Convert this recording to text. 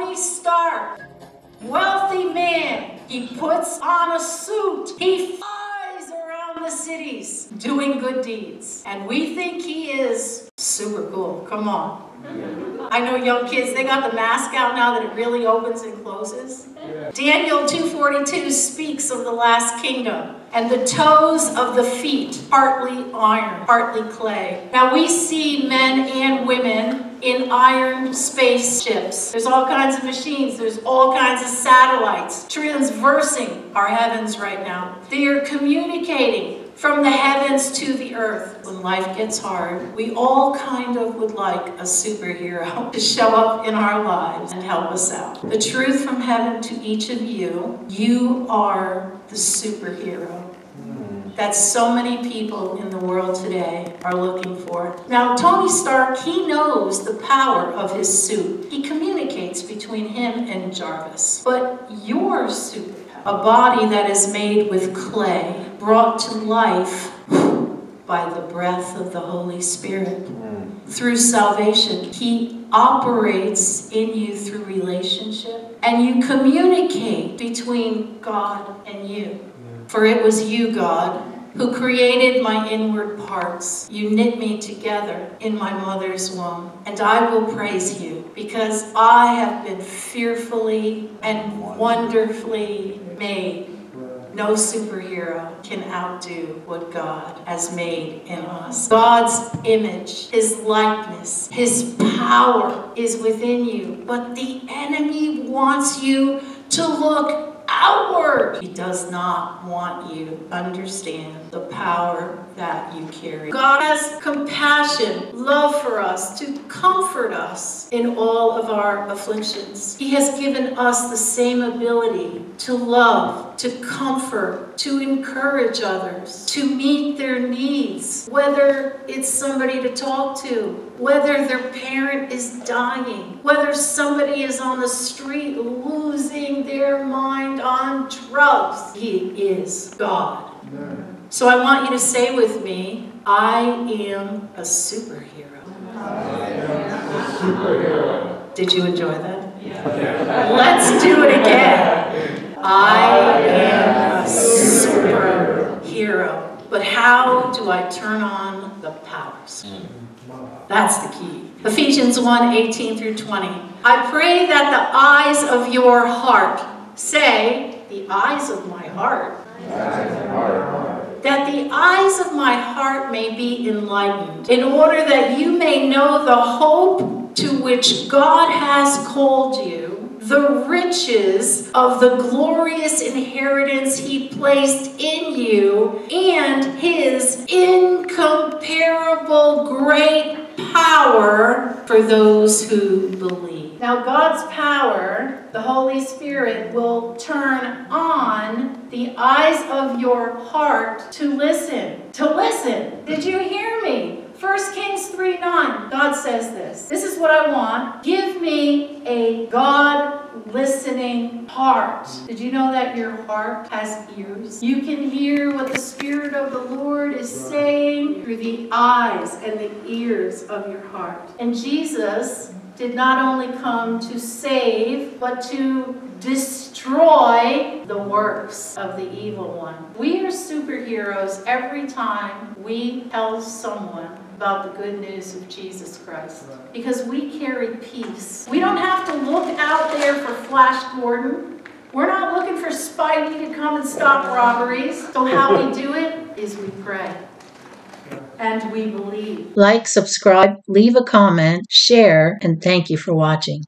Tony Stark, wealthy man. He puts on a suit. He flies around the cities doing good deeds. And we think he is super cool. Come on. I know young kids, they got the mask out now that it really opens and closes. Daniel 2.42 speaks of the last kingdom and the toes of the feet, partly iron, partly clay. Now we see men and women in iron spaceships. There's all kinds of machines, there's all kinds of satellites transversing our heavens right now. They are communicating from the heavens to the earth. When life gets hard, we all kind of would like a superhero to show up in our lives and help us out. The truth from heaven to each of you, you are the superhero that so many people in the world today are looking for. Now, Tony Stark, he knows the power of his suit. He communicates between him and Jarvis. But your suit, a body that is made with clay, brought to life by the breath of the Holy Spirit. Hmm. Through salvation, He operates in you through relationship, and you communicate between God and you. Hmm. For it was you, God, who created my inward parts. You knit me together in my mother's womb. And I will praise you because I have been fearfully and wonderfully made. No superhero can outdo what God has made in us. God's image, His likeness, His power is within you. But the enemy wants you to look He does not want you to understand the power that you carry. God has compassion, love for us, to comfort us in all of our afflictions. He has given us the same ability to love, to comfort, to encourage others, to meet their needs, whether it's somebody to talk to, whether their parent is dying, whether somebody is on the street losing their mind on drugs. He is God. So I want you to say with me, I am a superhero. Superhero. Did you enjoy that? Let's do it again. I am a superhero. But how do I turn on the powers? That's the key. Ephesians 1 18 through 20. I pray that the eyes of your heart, say, the eyes of my heart, that the eyes of my heart may be enlightened, in order that you may know the hope to which God has called you, the riches of the glorious inheritance he placed in you, and his for those who believe. Now, God's power, the Holy Spirit, will turn on the eyes of your heart to listen. To listen. Did you hear me? 1 Kings 3 9, God says this. This is what I want. Give me a God listening heart. Did you know that your heart has ears? You can hear what the Spirit of the Lord is saying through the eyes and the ears of your heart. And Jesus did not only come to save, but to destroy the works of the evil one. We are superheroes every time we tell someone about the good news of Jesus Christ because we carry peace. We don't have to look out there for Flash Gordon. We're not looking for Spidey to come and stop robberies. So how we do it is we pray and we believe. Like, subscribe, leave a comment, share, and thank you for watching.